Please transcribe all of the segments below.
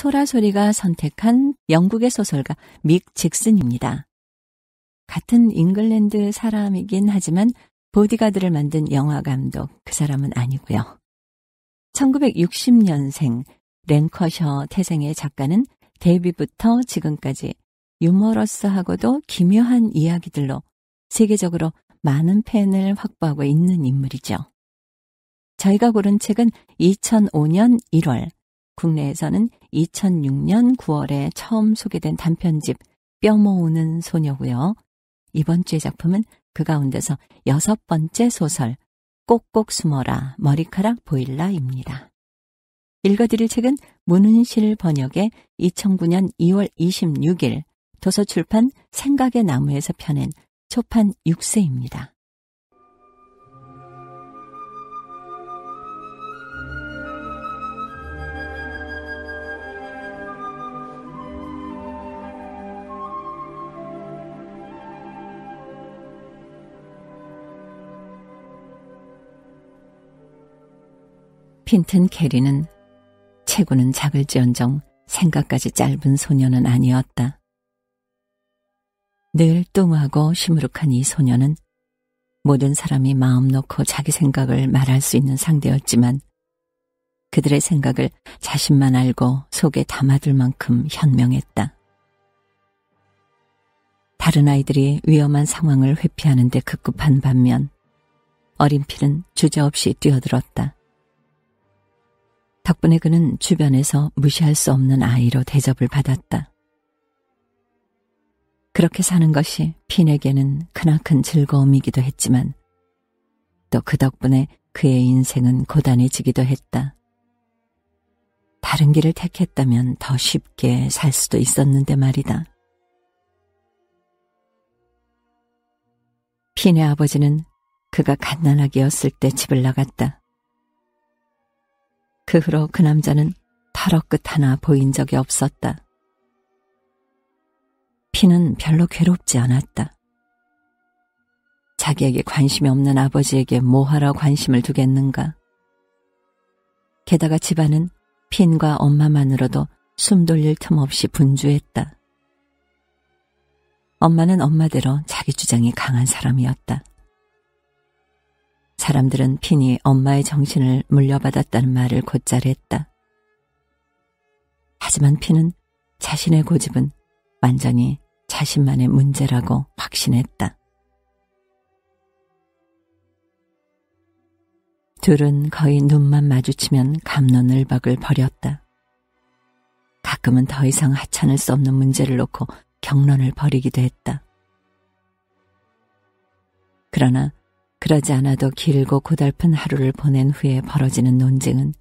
소라소리가 선택한 영국의 소설가 믹 잭슨입니다. 같은 잉글랜드 사람이긴 하지만 보디가드를 만든 영화 감독 그 사람은 아니고요. 1960년생 랭커셔 태생의 작가는 데뷔부터 지금까지 유머러스하고도 기묘한 이야기들로 세계적으로 많은 팬을 확보하고 있는 인물이죠. 저희가 고른 책은 2005년 1월, 국내에서는 2006년 9월에 처음 소개된 단편집 뼈 모으는 소녀고요. 이번 주의 작품은 그 가운데서 여섯 번째 소설 꼭꼭 숨어라 머리카락 보일라입니다. 읽어드릴 책은 문은실 번역의 2009년 2월 26일 도서출판 생각의 나무에서 펴낸 초판 6세입니다. 핀튼 캐리는 체구는 작을지언정 생각까지 짧은 소녀는 아니었다. 늘 뚱하고 시무룩한 이 소녀는 모든 사람이 마음 놓고 자기 생각을 말할 수 있는 상대였지만 그들의 생각을 자신만 알고 속에 담아둘 만큼 현명했다. 다른 아이들이 위험한 상황을 회피하는 데 급급한 반면 어린 피는 주저없이 뛰어들었다. 덕분에 그는 주변에서 무시할 수 없는 아이로 대접을 받았다. 그렇게 사는 것이 핀에게는 크나큰 즐거움이기도 했지만 또 그 덕분에 그의 인생은 고단해지기도 했다. 다른 길을 택했다면 더 쉽게 살 수도 있었는데 말이다. 핀의 아버지는 그가 갓난아기였을 때 집을 나갔다. 그 후로 그 남자는 털어끝 하나 보인 적이 없었다. 피는 별로 괴롭지 않았다. 자기에게 관심이 없는 아버지에게 뭐하러 관심을 두겠는가. 게다가 집안은 핀과 엄마만으로도 숨 돌릴 틈 없이 분주했다. 엄마는 엄마대로 자기 주장이 강한 사람이었다. 사람들은 핀이 엄마의 정신을 물려받았다는 말을 곧잘 했다. 하지만 핀은 자신의 고집은 완전히 자신만의 문제라고 확신했다. 둘은 거의 눈만 마주치면 감론을박을 벌였다. 가끔은 더 이상 하찮을 수 없는 문제를 놓고 경론을 벌이기도 했다. 그러나 그러지 않아도 길고 고달픈 하루를 보낸 후에 벌어지는 논쟁은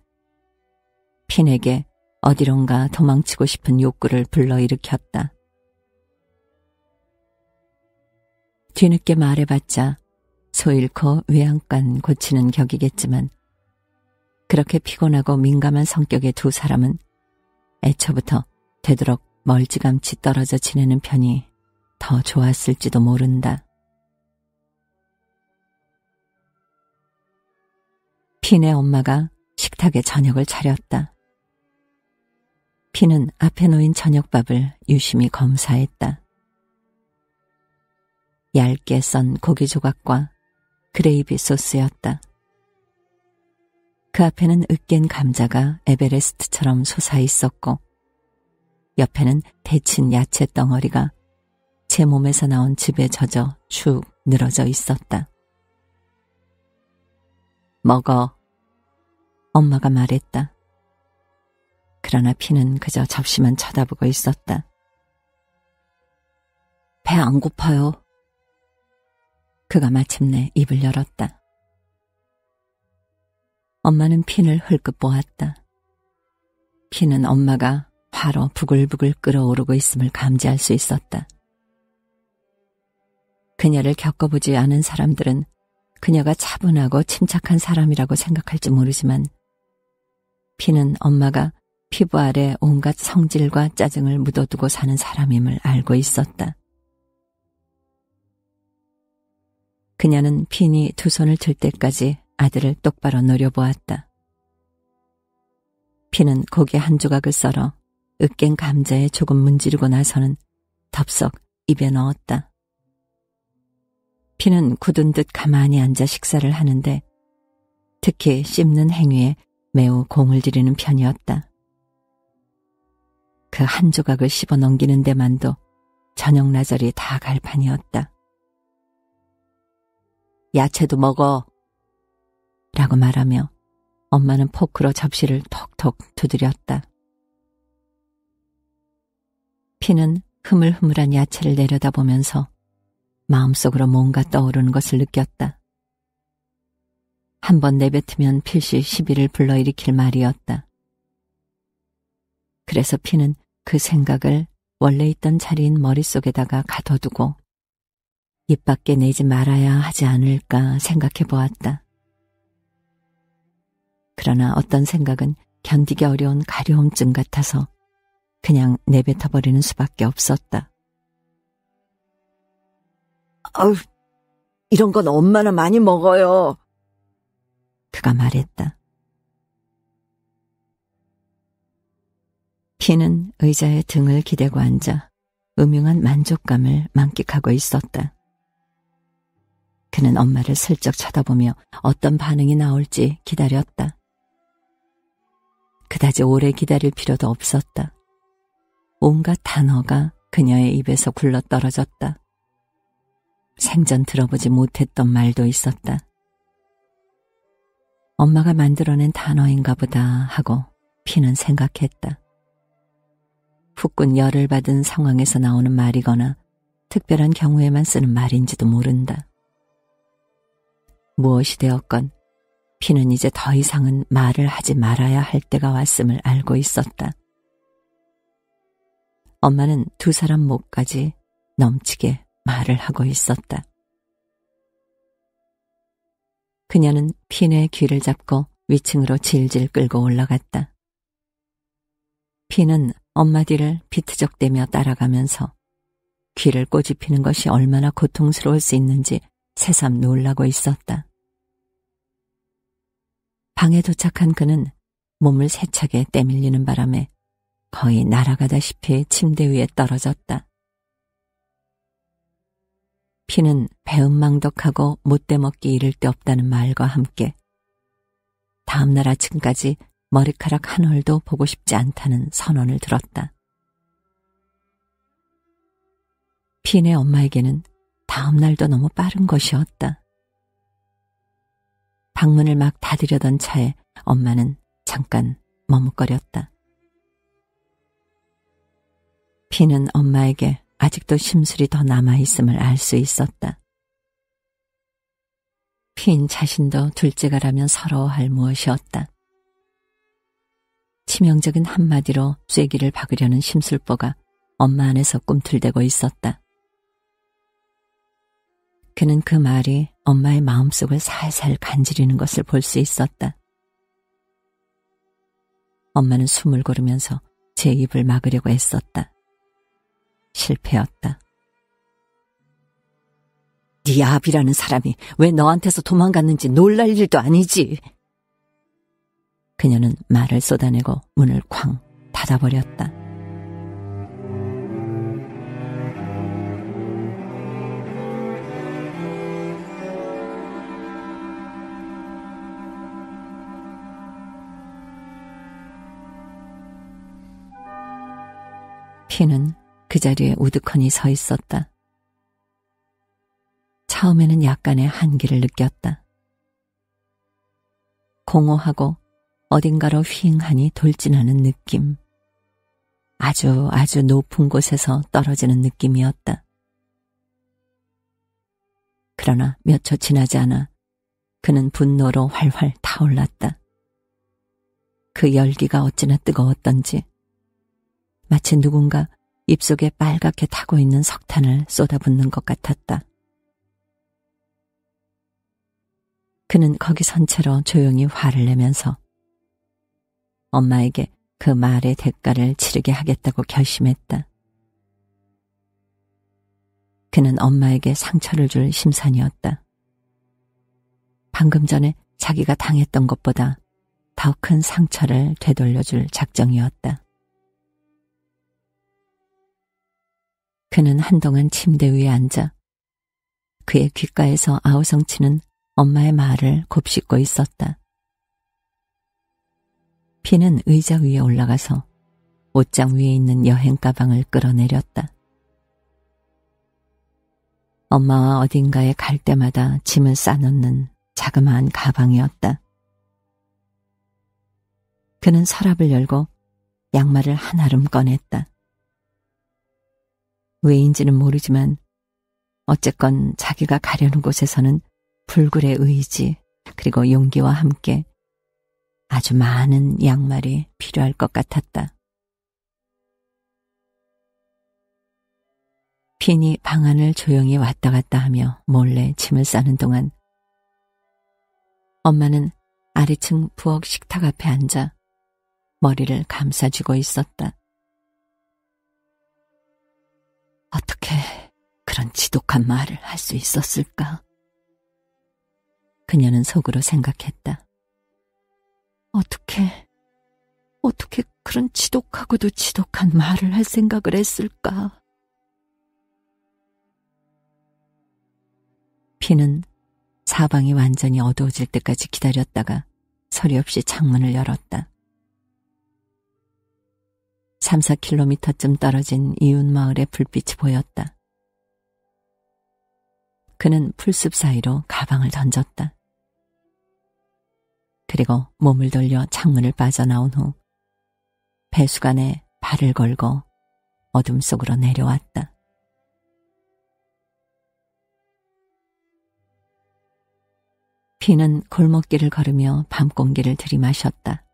핀에게 어디론가 도망치고 싶은 욕구를 불러일으켰다. 뒤늦게 말해봤자 소 잃고 외양간 고치는 격이겠지만 그렇게 피곤하고 민감한 성격의 두 사람은 애초부터 되도록 멀찌감치 떨어져 지내는 편이 더 좋았을지도 모른다. 핀의 엄마가 식탁에 저녁을 차렸다. 핀은 앞에 놓인 저녁밥을 유심히 검사했다. 얇게 썬 고기 조각과 그레이비 소스였다. 그 앞에는 으깬 감자가 에베레스트처럼 솟아 있었고 옆에는 데친 야채 덩어리가 제 몸에서 나온 즙에 젖어 축 늘어져 있었다. 먹어. 엄마가 말했다. 그러나 피는 그저 접시만 쳐다보고 있었다. 배 안 고파요. 그가 마침내 입을 열었다. 엄마는 핀을 흘끗 보았다. 핀은 엄마가 바로 부글부글 끓어오르고 있음을 감지할 수 있었다. 그녀를 겪어보지 않은 사람들은 그녀가 차분하고 침착한 사람이라고 생각할지 모르지만 피는 엄마가 피부 아래 온갖 성질과 짜증을 묻어두고 사는 사람임을 알고 있었다. 그녀는 핀이 두 손을 들 때까지 아들을 똑바로 노려보았다. 피는 고개 한 조각을 썰어 으깬 감자에 조금 문지르고 나서는 덥석 입에 넣었다. 피는 굳은 듯 가만히 앉아 식사를 하는데 특히 씹는 행위에 매우 공을 들이는 편이었다. 그 한 조각을 씹어 넘기는 데만도 저녁 나절이 다 갈 판이었다. 야채도 먹어. 라고 말하며 엄마는 포크로 접시를 톡톡 두드렸다. 피는 흐물흐물한 야채를 내려다보면서 마음속으로 뭔가 떠오르는 것을 느꼈다. 한 번 내뱉으면 필시 시비를 불러일으킬 말이었다. 그래서 피는 그 생각을 원래 있던 자리인 머릿속에다가 가둬두고 입 밖에 내지 말아야 하지 않을까 생각해 보았다. 그러나 어떤 생각은 견디기 어려운 가려움증 같아서 그냥 내뱉어버리는 수밖에 없었다. 아우, 이런 건 엄마나 많이 먹어요. 그가 말했다. 피는 의자에 등을 기대고 앉아 음흉한 만족감을 만끽하고 있었다. 그는 엄마를 슬쩍 쳐다보며 어떤 반응이 나올지 기다렸다. 그다지 오래 기다릴 필요도 없었다. 온갖 단어가 그녀의 입에서 굴러 떨어졌다. 생전 들어보지 못했던 말도 있었다. 엄마가 만들어낸 단어인가 보다 하고 피는 생각했다. 훅군 열을 받은 상황에서 나오는 말이거나 특별한 경우에만 쓰는 말인지도 모른다. 무엇이 되었건 피는 이제 더 이상은 말을 하지 말아야 할 때가 왔음을 알고 있었다. 엄마는 두 사람 목까지 넘치게 말을 하고 있었다. 그녀는 핀의 귀를 잡고 위층으로 질질 끌고 올라갔다. 핀은 엄마 뒤를 비트적대며 따라가면서 귀를 꼬집히는 것이 얼마나 고통스러울 수 있는지 새삼 놀라고 있었다. 방에 도착한 그는 몸을 세차게 때밀리는 바람에 거의 날아가다시피 침대 위에 떨어졌다. 피는 배은망덕하고 못돼먹기 이를 데 없다는 말과 함께 다음날 아침까지 머리카락 한 올도 보고 싶지 않다는 선언을 들었다. 핀의 엄마에게는 다음날도 너무 빠른 것이었다. 방문을 막 닫으려던 차에 엄마는 잠깐 머뭇거렸다. 피는 엄마에게 아직도 심술이 더 남아있음을 알 수 있었다. 핀 자신도 둘째가라면 서러워할 무엇이었다. 치명적인 한마디로 쐐기를 박으려는 심술보가 엄마 안에서 꿈틀대고 있었다. 그는 그 말이 엄마의 마음속을 살살 간지리는 것을 볼 수 있었다. 엄마는 숨을 고르면서 제 입을 막으려고 애썼다. 실패였다. 네 아비라는 사람이 왜 너한테서 도망갔는지 놀랄 일도 아니지. 그녀는 말을 쏟아내고 문을 쾅 닫아버렸다. 피는 그 자리에 우두커니 서 있었다. 처음에는 약간의 한기를 느꼈다. 공허하고 어딘가로 휘행하니 돌진하는 느낌. 아주 아주 높은 곳에서 떨어지는 느낌이었다. 그러나 몇 초 지나지 않아 그는 분노로 활활 타올랐다. 그 열기가 어찌나 뜨거웠던지 마치 누군가 입속에 빨갛게 타고 있는 석탄을 쏟아붓는 것 같았다. 그는 거기 선 채로 조용히 화를 내면서 엄마에게 그 말의 대가를 치르게 하겠다고 결심했다. 그는 엄마에게 상처를 줄 심산이었다. 방금 전에 자기가 당했던 것보다 더 큰 상처를 되돌려줄 작정이었다. 그는 한동안 침대 위에 앉아 그의 귓가에서 아우성치는 엄마의 말을 곱씹고 있었다. 피는 의자 위에 올라가서 옷장 위에 있는 여행 가방을 끌어내렸다. 엄마와 어딘가에 갈 때마다 짐을 싸놓는 자그마한 가방이었다. 그는 서랍을 열고 양말을 한 아름 꺼냈다. 왜인지는 모르지만 어쨌건 자기가 가려는 곳에서는 불굴의 의지 그리고 용기와 함께 아주 많은 양말이 필요할 것 같았다. 핀이 방 안을 조용히 왔다 갔다 하며 몰래 짐을 싸는 동안 엄마는 아래층 부엌 식탁 앞에 앉아 머리를 감싸쥐고 있었다. 어떻게 그런 지독한 말을 할 수 있었을까? 그녀는 속으로 생각했다. 어떻게, 어떻게 그런 지독하고도 지독한 말을 할 생각을 했을까? 피는 사방이 완전히 어두워질 때까지 기다렸다가 소리 없이 창문을 열었다. 3, 4킬로미터쯤 떨어진 이웃 마을의 불빛이 보였다. 그는 풀숲 사이로 가방을 던졌다. 그리고 몸을 돌려 창문을 빠져나온 후 배수관에 발을 걸고 어둠 속으로 내려왔다. 피는 골목길을 걸으며 밤 공기를 들이마셨다.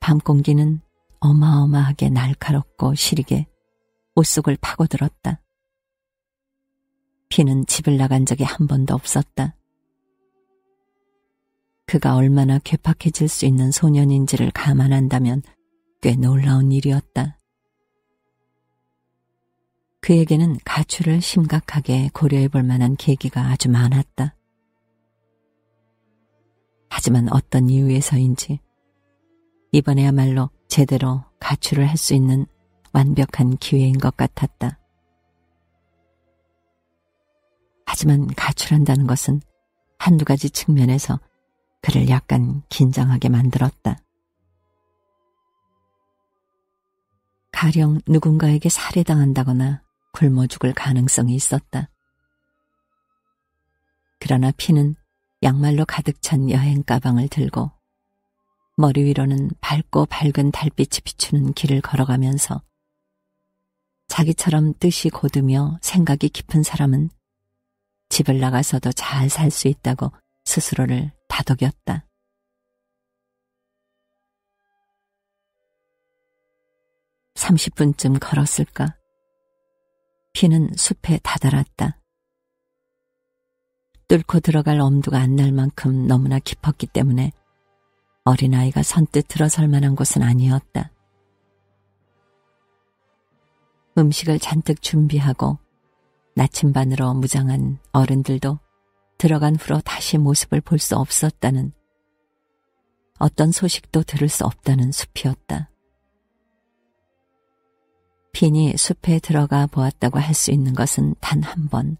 밤 공기는 어마어마하게 날카롭고 시리게 옷 속을 파고들었다. 피는 집을 나간 적이 한 번도 없었다. 그가 얼마나 괴팍해질 수 있는 소년인지를 감안한다면 꽤 놀라운 일이었다. 그에게는 가출을 심각하게 고려해 볼 만한 계기가 아주 많았다. 하지만 어떤 이유에서인지 이번에야말로 제대로 가출을 할 수 있는 완벽한 기회인 것 같았다. 하지만 가출한다는 것은 한두 가지 측면에서 그를 약간 긴장하게 만들었다. 가령 누군가에게 살해당한다거나 굶어 죽을 가능성이 있었다. 그러나 피는 양말로 가득 찬 여행 가방을 들고 머리 위로는 밝고 밝은 달빛이 비추는 길을 걸어가면서 자기처럼 뜻이 고으며 생각이 깊은 사람은 집을 나가서도 잘 살 수 있다고 스스로를 다독였다. 삼십 분쯤 걸었을까? 피는 숲에 다다랐다. 뚫고 들어갈 엄두가 안 날 만큼 너무나 깊었기 때문에 어린아이가 선뜻 들어설 만한 곳은 아니었다. 음식을 잔뜩 준비하고 나침반으로 무장한 어른들도 들어간 후로 다시 모습을 볼 수 없었다는 어떤 소식도 들을 수 없다는 숲이었다. 빈이 숲에 들어가 보았다고 할 수 있는 것은 단 한 번.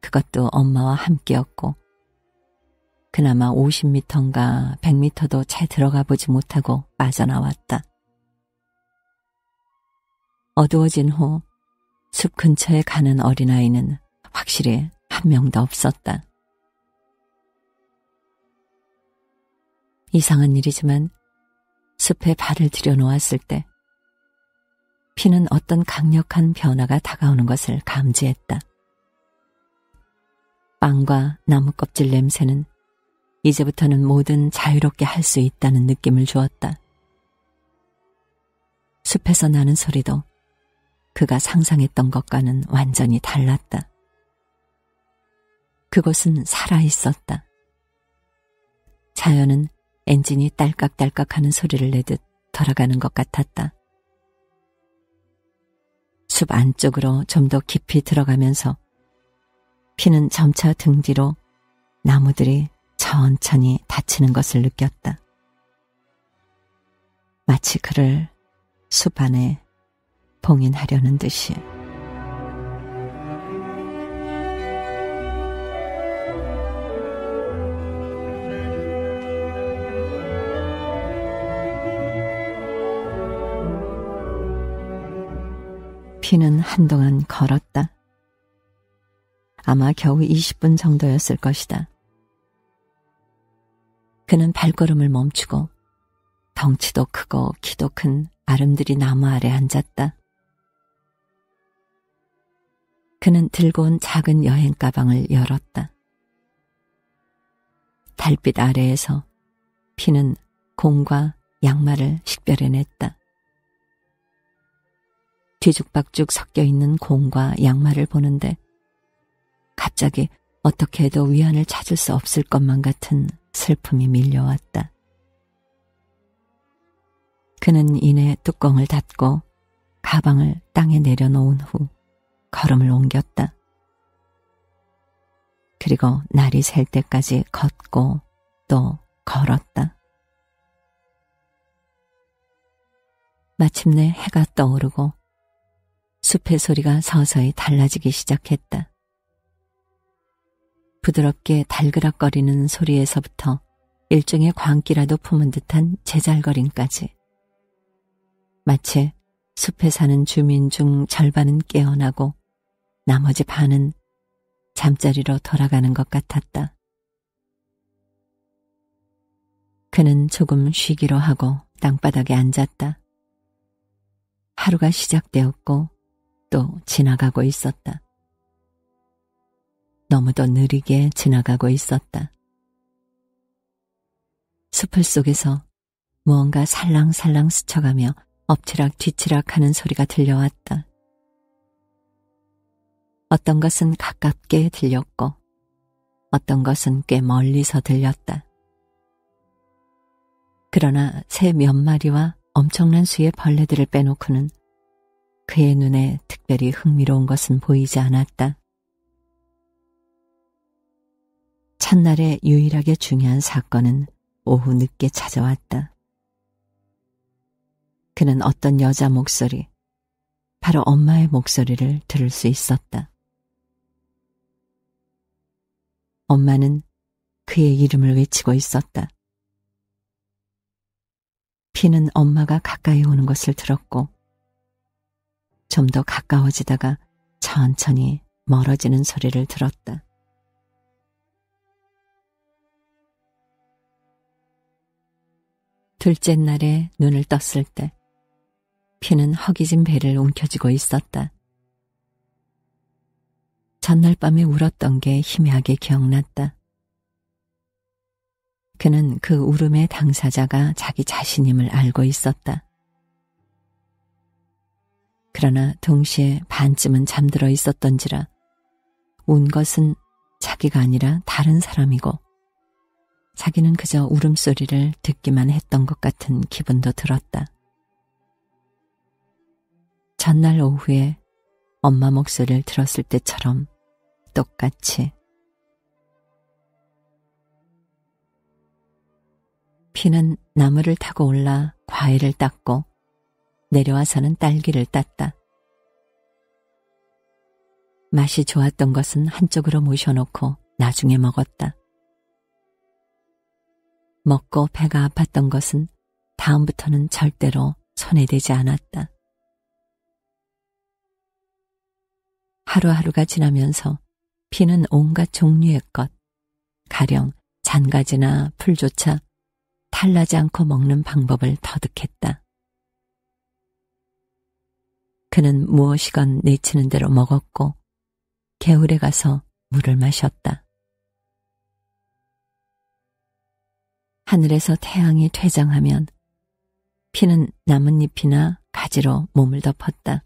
그것도 엄마와 함께였고 그나마 50미터인가 100미터도 채 들어가 보지 못하고 빠져나왔다. 어두워진 후 숲 근처에 가는 어린아이는 확실히 한 명도 없었다. 이상한 일이지만 숲에 발을 들여놓았을 때 피는 어떤 강력한 변화가 다가오는 것을 감지했다. 빵과 나무 껍질 냄새는 이제부터는 뭐든 자유롭게 할 수 있다는 느낌을 주었다. 숲에서 나는 소리도 그가 상상했던 것과는 완전히 달랐다. 그곳은 살아있었다. 자연은 엔진이 딸깍딸깍 하는 소리를 내듯 돌아가는 것 같았다. 숲 안쪽으로 좀 더 깊이 들어가면서 피는 점차 등 뒤로 나무들이 천천히 닫히는 것을 느꼈다. 마치 그를 숲 안에 봉인하려는 듯이 피는 한동안 걸었다. 아마 겨우 20분 정도였을 것이다. 그는 발걸음을 멈추고 덩치도 크고 키도 큰 아름드리 나무 아래 앉았다. 그는 들고 온 작은 여행 가방을 열었다. 달빛 아래에서 피는 공과 양말을 식별해냈다. 뒤죽박죽 섞여 있는 공과 양말을 보는데 갑자기 어떻게 해도 위안을 찾을 수 없을 것만 같은 슬픔이 밀려왔다. 그는 이내 뚜껑을 닫고 가방을 땅에 내려놓은 후 걸음을 옮겼다. 그리고 날이 셀 때까지 걷고 또 걸었다. 마침내 해가 떠오르고 숲의 소리가 서서히 달라지기 시작했다. 부드럽게 달그락거리는 소리에서부터 일종의 광기라도 품은 듯한 제잘거림까지. 마치 숲에 사는 주민 중 절반은 깨어나고 나머지 반은 잠자리로 돌아가는 것 같았다. 그는 조금 쉬기로 하고 땅바닥에 앉았다. 하루가 시작되었고 또 지나가고 있었다. 너무도 느리게 지나가고 있었다. 숲을 속에서 무언가 살랑살랑 스쳐가며 엎치락 뒤치락 하는 소리가 들려왔다. 어떤 것은 가깝게 들렸고 어떤 것은 꽤 멀리서 들렸다. 그러나 새 몇 마리와 엄청난 수의 벌레들을 빼놓고는 그의 눈에 특별히 흥미로운 것은 보이지 않았다. 첫날에 유일하게 중요한 사건은 오후 늦게 찾아왔다. 그는 어떤 여자 목소리, 바로 엄마의 목소리를 들을 수 있었다. 엄마는 그의 이름을 외치고 있었다. 피는 엄마가 가까이 오는 것을 들었고 좀 더 가까워지다가 천천히 멀어지는 소리를 들었다. 둘째 날에 눈을 떴을 때 피는 허기진 배를 움켜쥐고 있었다. 전날 밤에 울었던 게 희미하게 기억났다. 그는 그 울음의 당사자가 자기 자신임을 알고 있었다. 그러나 동시에 반쯤은 잠들어 있었던지라 운 것은 자기가 아니라 다른 사람이고 자기는 그저 울음소리를 듣기만 했던 것 같은 기분도 들었다. 전날 오후에 엄마 목소리를 들었을 때처럼 똑같이 피는 나무를 타고 올라 과일을 땄고 내려와서는 딸기를 땄다. 맛이 좋았던 것은 한쪽으로 모셔놓고 나중에 먹었다. 먹고 배가 아팠던 것은 다음부터는 절대로 손에 대지 않았다. 하루하루가 지나면서 피는 온갖 종류의 것, 가령 잔가지나 풀조차 탈나지 않고 먹는 방법을 터득했다. 그는 무엇이건 내치는 대로 먹었고 개울에 가서 물을 마셨다. 하늘에서 태양이 퇴장하면 피는 나뭇잎이나 가지로 몸을 덮었다.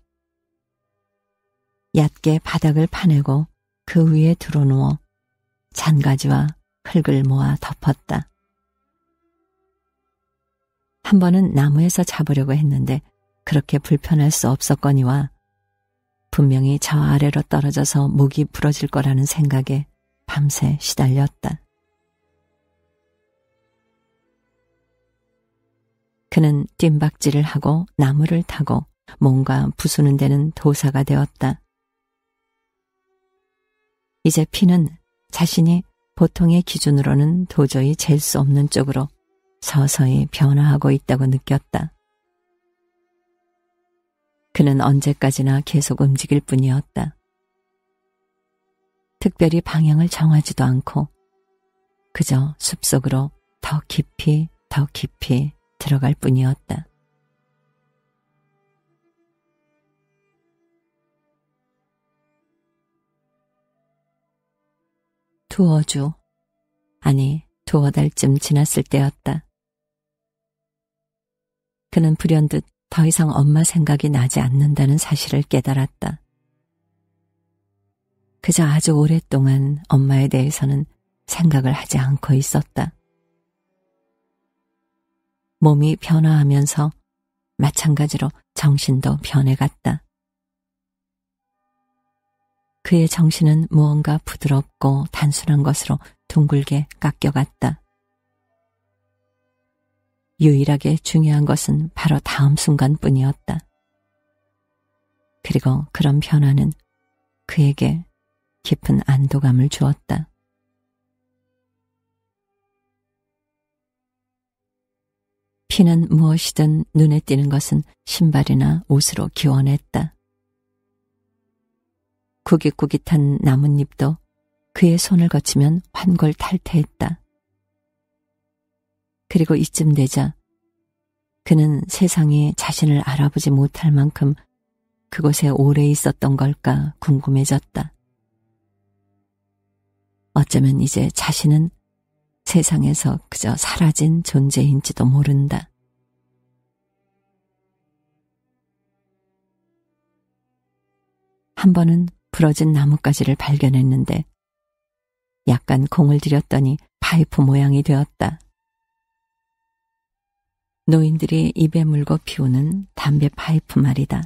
얕게 바닥을 파내고 그 위에 들어누워 잔가지와 흙을 모아 덮었다. 한 번은 나무에서 잡으려고 했는데 그렇게 불편할 수 없었거니와 분명히 저 아래로 떨어져서 목이 부러질 거라는 생각에 밤새 시달렸다. 그는 뜀박질을 하고 나무를 타고 뭔가 부수는 데는 도사가 되었다. 이제 피는 자신이 보통의 기준으로는 도저히 잴 수 없는 쪽으로 서서히 변화하고 있다고 느꼈다. 그는 언제까지나 계속 움직일 뿐이었다. 특별히 방향을 정하지도 않고 그저 숲속으로 더 깊이 더 깊이 들어갈 뿐이었다. 두어 주, 아니 두어 달쯤 지났을 때였다. 그는 불현듯 더 이상 엄마 생각이 나지 않는다는 사실을 깨달았다. 그저 아주 오랫동안 엄마에 대해서는 생각을 하지 않고 있었다. 몸이 변화하면서 마찬가지로 정신도 변해갔다. 그의 정신은 무언가 부드럽고 단순한 것으로 둥글게 깎여갔다. 유일하게 중요한 것은 바로 다음 순간뿐이었다. 그리고 그런 변화는 그에게 깊은 안도감을 주었다. 피는 무엇이든 눈에 띄는 것은 신발이나 옷으로 기원했다. 구깃구깃한 나뭇잎도 그의 손을 거치면 환골 탈태했다. 그리고 이쯤 되자 그는 세상에 자신을 알아보지 못할 만큼 그곳에 오래 있었던 걸까 궁금해졌다. 어쩌면 이제 자신은 세상에서 그저 사라진 존재인지도 모른다. 한 번은 부러진 나뭇가지를 발견했는데 약간 공을 들였더니 파이프 모양이 되었다. 노인들이 입에 물고 피우는 담배 파이프 말이다.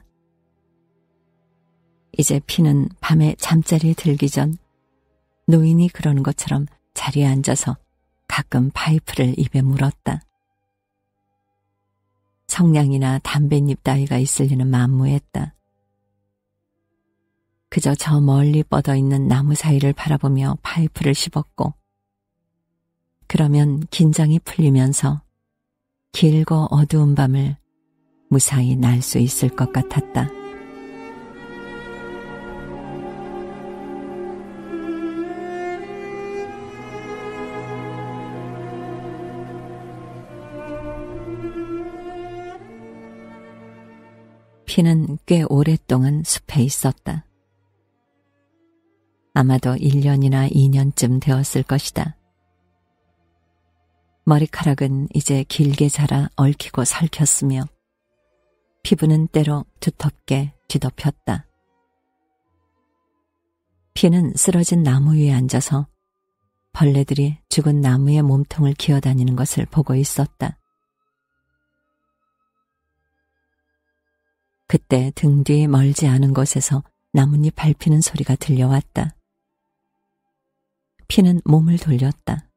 이제 피는 밤에 잠자리에 들기 전 노인이 그러는 것처럼 자리에 앉아서 가끔 파이프를 입에 물었다. 성냥이나 담뱃잎 따위가 있을 리는 만무했다. 그저 저 멀리 뻗어 있는 나무 사이를 바라보며 파이프를 씹었고, 그러면 긴장이 풀리면서 길고 어두운 밤을 무사히 날 수 있을 것 같았다. 피는 꽤 오랫동안 숲에 있었다. 아마도 1년이나 2년쯤 되었을 것이다. 머리카락은 이제 길게 자라 얽히고 살켰으며 피부는 때로 두텁게 뒤덮였다. 피는 쓰러진 나무 위에 앉아서 벌레들이 죽은 나무의 몸통을 기어다니는 것을 보고 있었다. 그때 등 뒤 멀지 않은 곳에서 나뭇잎 밟히는 소리가 들려왔다. 피는 몸을 돌렸다.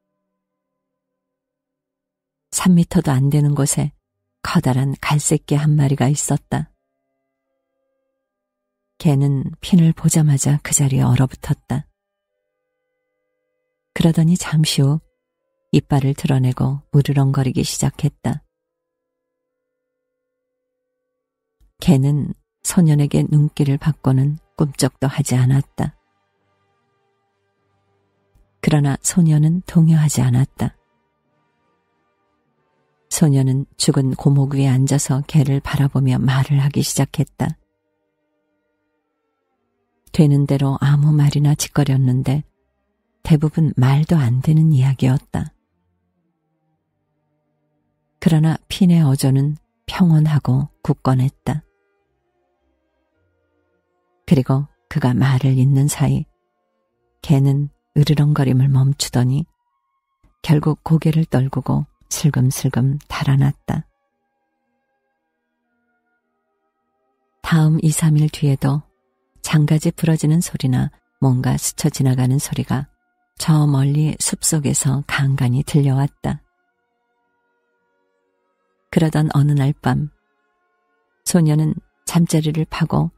3미터도 안 되는 곳에 커다란 갈색개 한 마리가 있었다. 개는 핀을 보자마자 그 자리에 얼어붙었다. 그러더니 잠시 후 이빨을 드러내고 으르렁거리기 시작했다. 개는 소년에게 눈길을 받고는 꿈쩍도 하지 않았다. 그러나 소년은 동요하지 않았다. 소년은 죽은 고목 위에 앉아서 개를 바라보며 말을 하기 시작했다. 되는 대로 아무 말이나 짓거렸는데 대부분 말도 안 되는 이야기였다. 그러나 핀의 어조는 평온하고 굳건했다. 그리고 그가 말을 잇는 사이 개는 으르렁거림을 멈추더니 결국 고개를 떨구고 슬금슬금 달아났다. 다음 2, 3일 뒤에도 장가지 부러지는 소리나 뭔가 스쳐 지나가는 소리가 저 멀리 숲속에서 간간히 들려왔다. 그러던 어느 날 밤 소녀는 잠자리를 파고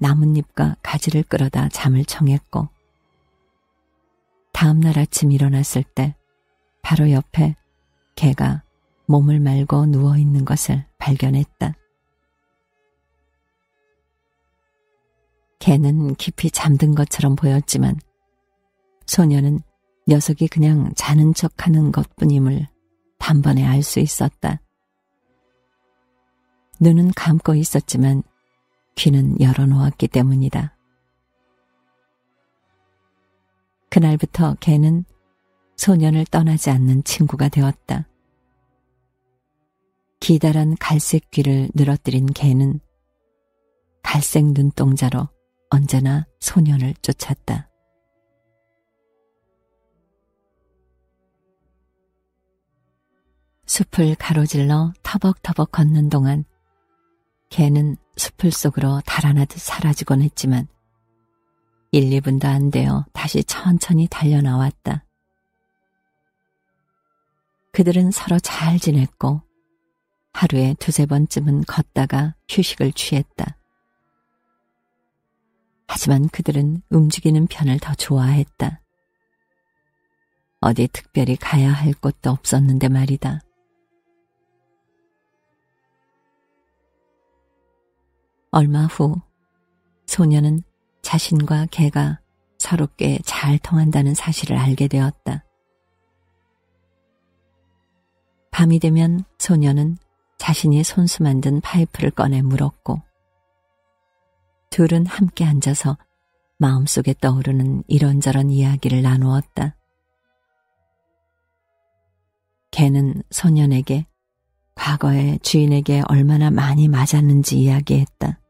나뭇잎과 가지를 끌어다 잠을 청했고 다음날 아침 일어났을 때 바로 옆에 개가 몸을 말고 누워 있는 것을 발견했다. 개는 깊이 잠든 것처럼 보였지만 소녀는 녀석이 그냥 자는 척 하는 것 뿐임을 단번에 알 수 있었다. 눈은 감고 있었지만 귀는 열어놓았기 때문이다. 그날부터 개는 소년을 떠나지 않는 친구가 되었다. 기다란 갈색 귀를 늘어뜨린 개는 갈색 눈동자로 언제나 소년을 쫓았다. 숲을 가로질러 터벅터벅 걷는 동안 개는 숲을 속으로 달아나듯 사라지곤 했지만 1, 2분도 안 되어 다시 천천히 달려나왔다. 그들은 서로 잘 지냈고 하루에 두세 번쯤은 걷다가 휴식을 취했다. 하지만 그들은 움직이는 편을 더 좋아했다. 어디 특별히 가야 할 곳도 없었는데 말이다. 얼마 후 소녀는 자신과 개가 서로께 잘 통한다는 사실을 알게 되었다. 밤이 되면 소녀는 자신이 손수 만든 파이프를 꺼내 물었고 둘은 함께 앉아서 마음속에 떠오르는 이런저런 이야기를 나누었다. 개는 소년에게 과거에 주인에게 얼마나 많이 맞았는지 이야기했다.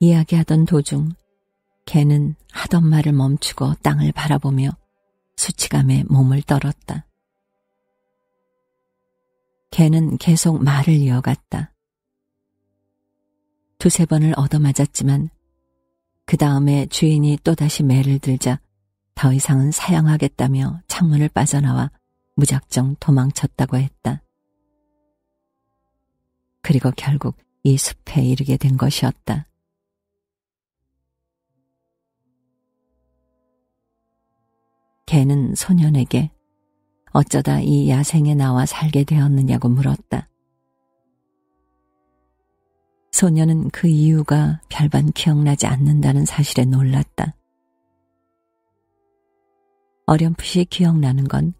이야기하던 도중 개는 하던 말을 멈추고 땅을 바라보며 수치감에 몸을 떨었다. 개는 계속 말을 이어갔다. 두세 번을 얻어맞았지만 그 다음에 주인이 또다시 매를 들자 더 이상은 사양하겠다며 창문을 빠져나와 무작정 도망쳤다고 했다. 그리고 결국 이 숲에 이르게 된 것이었다. 개는 소년에게 어쩌다 이 야생에 나와 살게 되었느냐고 물었다. 소년은 그 이유가 별반 기억나지 않는다는 사실에 놀랐다. 어렴풋이 기억나는 건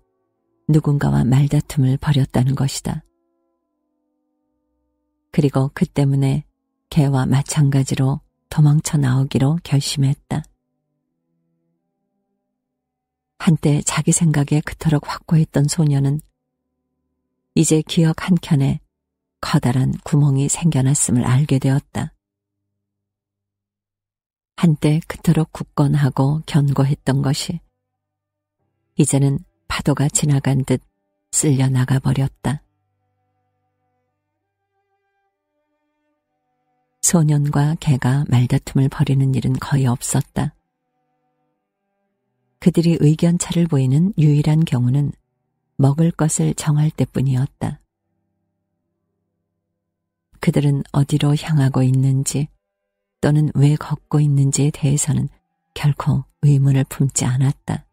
누군가와 말다툼을 벌였다는 것이다. 그리고 그 때문에 개와 마찬가지로 도망쳐 나오기로 결심했다. 한때 자기 생각에 그토록 확고했던 소녀는 이제 기억 한켠에 커다란 구멍이 생겨났음을 알게 되었다. 한때 그토록 굳건하고 견고했던 것이 이제는 파도가 지나간 듯 쓸려 나가 버렸다. 소년과 개가 말다툼을 벌이는 일은 거의 없었다. 그들이 의견차를 보이는 유일한 경우는 먹을 것을 정할 때뿐이었다. 그들은 어디로 향하고 있는지 또는 왜 걷고 있는지에 대해서는 결코 의문을 품지 않았다.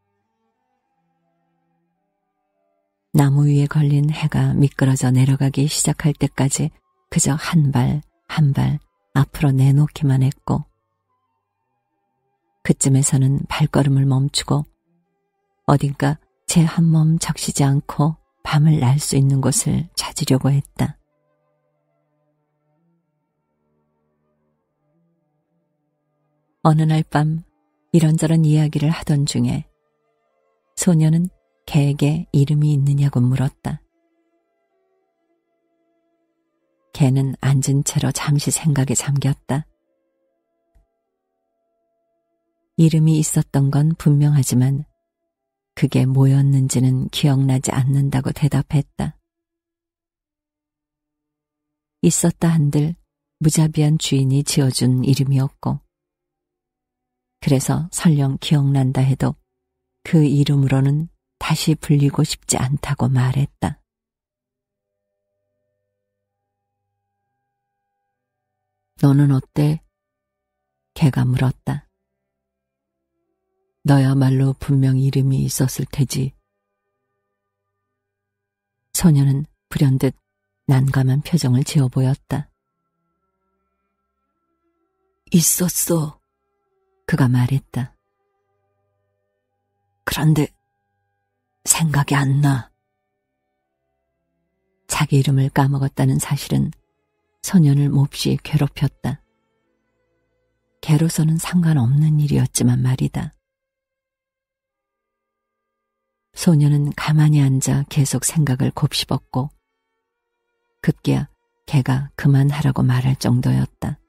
나무 위에 걸린 해가 미끄러져 내려가기 시작할 때까지 그저 한 발, 한 발 앞으로 내놓기만 했고, 그쯤에서는 발걸음을 멈추고 어딘가 제 한 몸 적시지 않고 밤을 날 수 있는 곳을 찾으려고 했다. 어느 날 밤 이런저런 이야기를 하던 중에 소녀는 개에게 이름이 있느냐고 물었다. 개는 앉은 채로 잠시 생각에 잠겼다. 이름이 있었던 건 분명하지만 그게 뭐였는지는 기억나지 않는다고 대답했다. 있었다 한들 무자비한 주인이 지어준 이름이었고 그래서 설령 기억난다 해도 그 이름으로는 다시 불리고 싶지 않다고 말했다. 너는 어때? 개가 물었다. 너야말로 분명 이름이 있었을 테지. 소녀는 불현듯 난감한 표정을 지어 보였다. 있었어. 그가 말했다. 그런데 생각이 안 나. 자기 이름을 까먹었다는 사실은 소년을 몹시 괴롭혔다. 개로서는 상관없는 일이었지만 말이다. 소녀는 가만히 앉아 계속 생각을 곱씹었고 급기야 개가 그만하라고 말할 정도였다.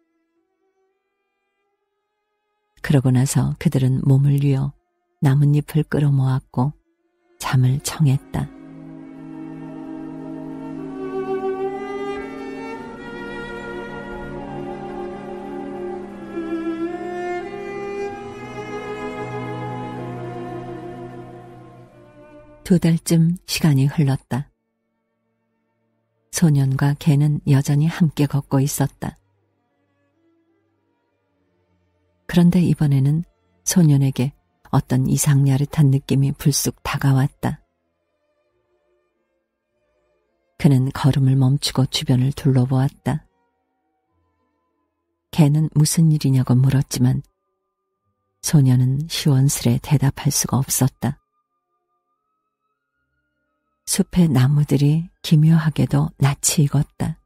그러고 나서 그들은 몸을 뉘어 나뭇잎을 끌어모았고 잠을 청했다. 두 달쯤 시간이 흘렀다. 소년과 개는 여전히 함께 걷고 있었다. 그런데 이번에는 소년에게 어떤 이상 야릇한 느낌이 불쑥 다가왔다. 그는 걸음을 멈추고 주변을 둘러보았다. 개는 무슨 일이냐고 물었지만 소년은 시원스레 대답할 수가 없었다. 숲의 나무들이 기묘하게도 낯이 익었다.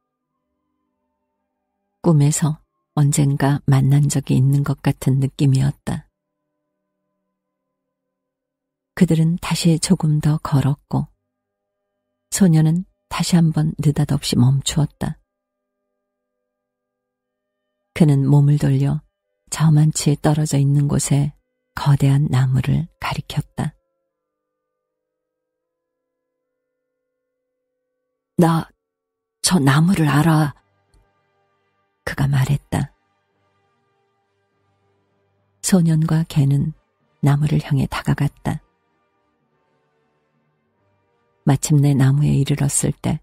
꿈에서 언젠가 만난 적이 있는 것 같은 느낌이었다. 그들은 다시 조금 더 걸었고 소녀는 다시 한번 느닷없이 멈추었다. 그는 몸을 돌려 저만치 떨어져 있는 곳에 거대한 나무를 가리켰다. 나 저 나무를 알아. 그가 말했다. 소년과 개는 나무를 향해 다가갔다. 마침내 나무에 이르렀을 때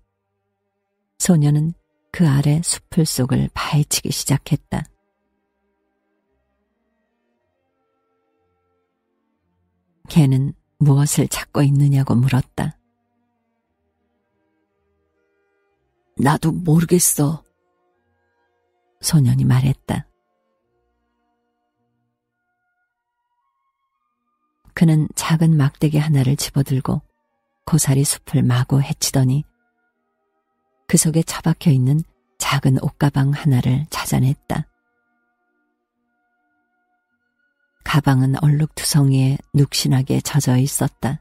소년은 그 아래 숲을 속을 파헤치기 시작했다. 개는 무엇을 찾고 있느냐고 물었다. 나도 모르겠어. 소년이 말했다. 그는 작은 막대기 하나를 집어들고 고사리 숲을 마구 헤치더니 그 속에 처박혀 있는 작은 옷가방 하나를 찾아냈다. 가방은 얼룩투성이에 눅신하게 젖어 있었다.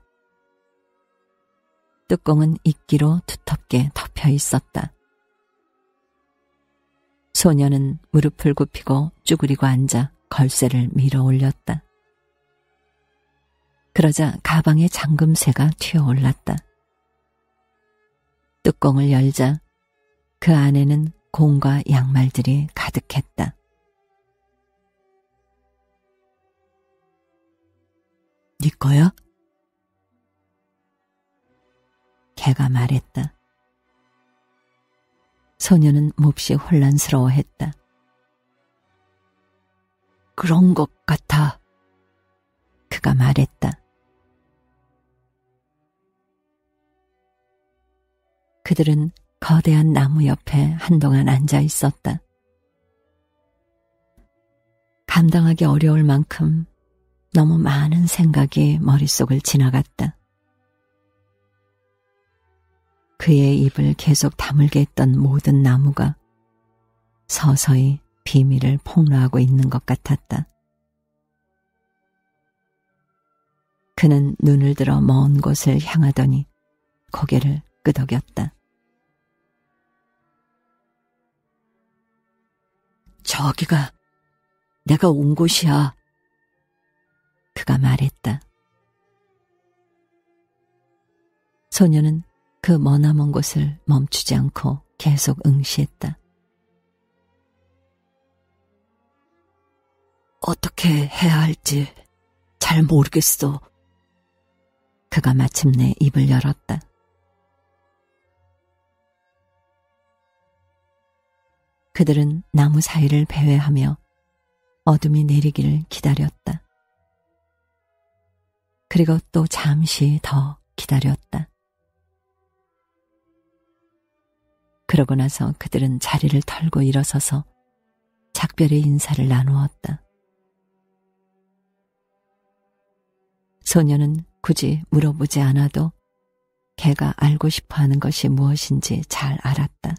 뚜껑은 이끼로 두텁게 덮여 있었다. 소녀는 무릎을 굽히고 쭈그리고 앉아 걸쇠를 밀어 올렸다. 그러자 가방에 잠금새가 튀어 올랐다. 뚜껑을 열자 그 안에는 공과 양말들이 가득했다. 네 거야? 개가 말했다. 소녀는 몹시 혼란스러워했다. 그런 것 같아. 그가 말했다. 그들은 거대한 나무 옆에 한동안 앉아 있었다. 감당하기 어려울 만큼 너무 많은 생각이 머릿속을 지나갔다. 그의 입을 계속 다물게 했던 모든 나무가 서서히 비밀을 폭로하고 있는 것 같았다. 그는 눈을 들어 먼 곳을 향하더니 고개를 끄덕였다. 저기가 내가 온 곳이야. 그가 말했다. 소녀는 그 머나먼 곳을 멈추지 않고 계속 응시했다. 어떻게 해야 할지 잘 모르겠어. 그가 마침내 입을 열었다. 그들은 나무 사이를 배회하며 어둠이 내리기를 기다렸다. 그리고 또 잠시 더 기다렸다. 그러고 나서 그들은 자리를 털고 일어서서 작별의 인사를 나누었다. 소녀는 굳이 물어보지 않아도 개가 알고 싶어 하는 것이 무엇인지 잘 알았다.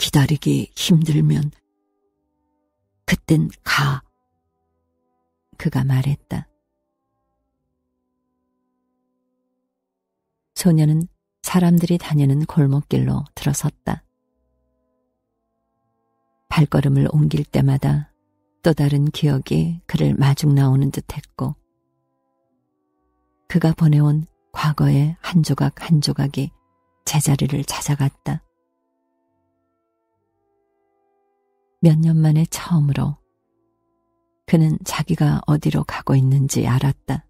기다리기 힘들면 그땐 가. 그가 말했다. 소녀는 사람들이 다니는 골목길로 들어섰다. 발걸음을 옮길 때마다 또 다른 기억이 그를 마중 나오는 듯 했고, 그가 보내온 과거의 한 조각 한 조각이 제자리를 찾아갔다. 몇 년 만에 처음으로 그는 자기가 어디로 가고 있는지 알았다.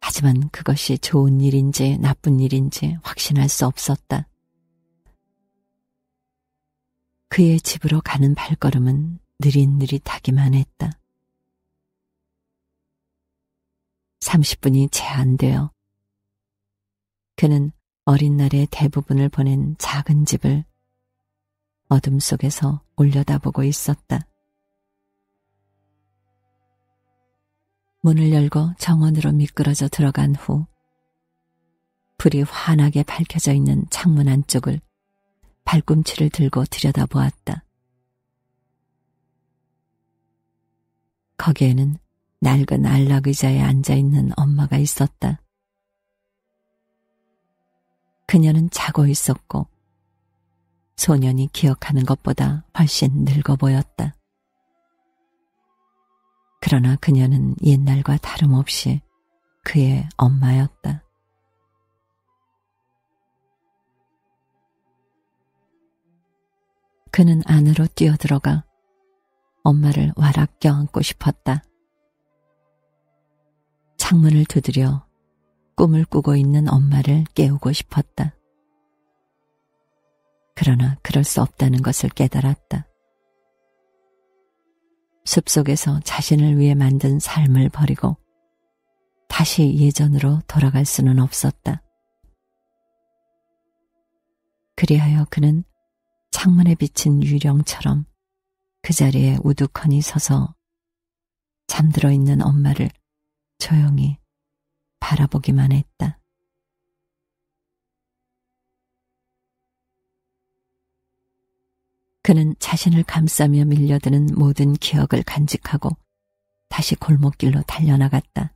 하지만 그것이 좋은 일인지 나쁜 일인지 확신할 수 없었다. 그의 집으로 가는 발걸음은 느릿느릿하기만 했다. 30분이 채 안 되어 그는 어린 날의 대부분을 보낸 작은 집을 어둠 속에서 올려다보고 있었다. 문을 열고 정원으로 미끄러져 들어간 후 불이 환하게 밝혀져 있는 창문 안쪽을 발꿈치를 들고 들여다보았다. 거기에는 낡은 안락 의자에 앉아 있는 엄마가 있었다. 그녀는 자고 있었고 소년이 기억하는 것보다 훨씬 늙어 보였다. 그러나 그녀는 옛날과 다름없이 그의 엄마였다. 그는 안으로 뛰어들어가 엄마를 와락 껴안고 싶었다. 창문을 두드려 꿈을 꾸고 있는 엄마를 깨우고 싶었다. 그러나 그럴 수 없다는 것을 깨달았다. 숲속에서 자신을 위해 만든 삶을 버리고 다시 예전으로 돌아갈 수는 없었다. 그리하여 그는 창문에 비친 유령처럼 그 자리에 우두커니 서서 잠들어 있는 엄마를 조용히 바라보기만 했다. 그는 자신을 감싸며 밀려드는 모든 기억을 간직하고 다시 골목길로 달려나갔다.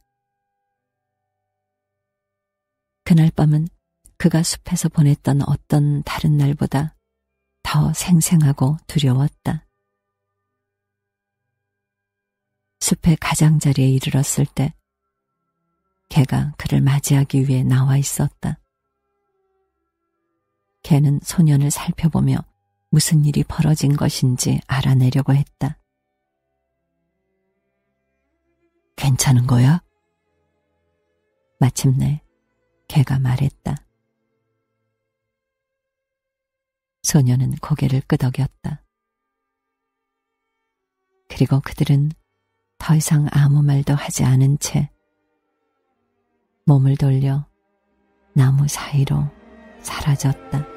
그날 밤은 그가 숲에서 보냈던 어떤 다른 날보다 더 생생하고 두려웠다. 숲의 가장자리에 이르렀을 때 개가 그를 맞이하기 위해 나와 있었다. 개는 소년을 살펴보며 무슨 일이 벌어진 것인지 알아내려고 했다. 괜찮은 거야? 마침내 개가 말했다. 소녀는 고개를 끄덕였다. 그리고 그들은 더 이상 아무 말도 하지 않은 채 몸을 돌려 나무 사이로 사라졌다.